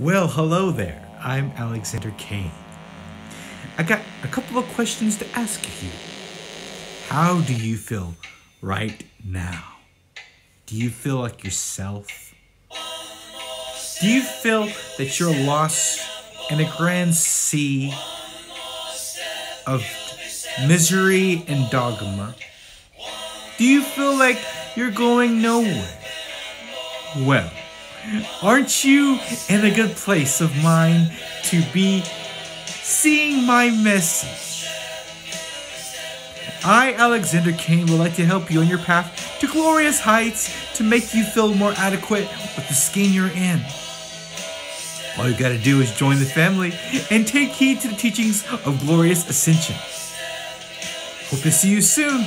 Well, hello there. I'm Alexander Kane. I got a couple of questions to ask you. How do you feel right now? Do you feel like yourself? Do you feel that you're lost in a grand sea of misery and dogma? Do you feel like you're going nowhere? Well, aren't you in a good place of mind to be seeing my message? I, Alexander Kane, would like to help you on your path to glorious heights to make you feel more adequate with the skin you're in. All you gotta do is join the family and take heed to the teachings of glorious ascension. Hope to see you soon.